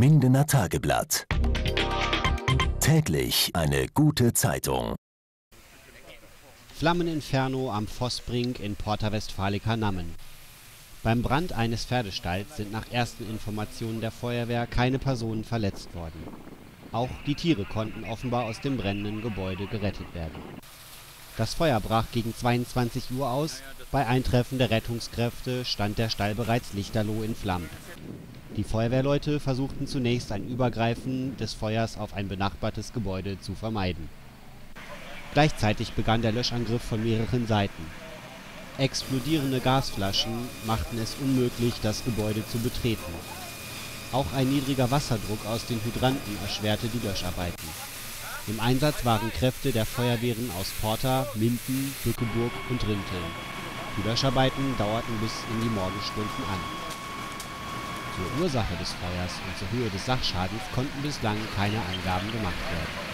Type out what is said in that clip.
Mindener Tageblatt. Täglich eine gute Zeitung. Flammeninferno am Vossbrink in Porta Westfalica Nammen. Beim Brand eines Pferdestalls sind nach ersten Informationen der Feuerwehr keine Personen verletzt worden. Auch die Tiere konnten offenbar aus dem brennenden Gebäude gerettet werden. Das Feuer brach gegen 22 Uhr aus, bei Eintreffen der Rettungskräfte stand der Stall bereits lichterloh in Flammen. Die Feuerwehrleute versuchten zunächst ein Übergreifen des Feuers auf ein benachbartes Gebäude zu vermeiden. Gleichzeitig begann der Löschangriff von mehreren Seiten. Explodierende Gasflaschen machten es unmöglich, das Gebäude zu betreten. Auch ein niedriger Wasserdruck aus den Hydranten erschwerte die Löscharbeiten. Im Einsatz waren Kräfte der Feuerwehren aus Porta, Minden, Bückeburg und Rinteln. Die Löscharbeiten dauerten bis in die Morgenstunden an. Zur Ursache des Feuers und zur Höhe des Sachschadens konnten bislang keine Angaben gemacht werden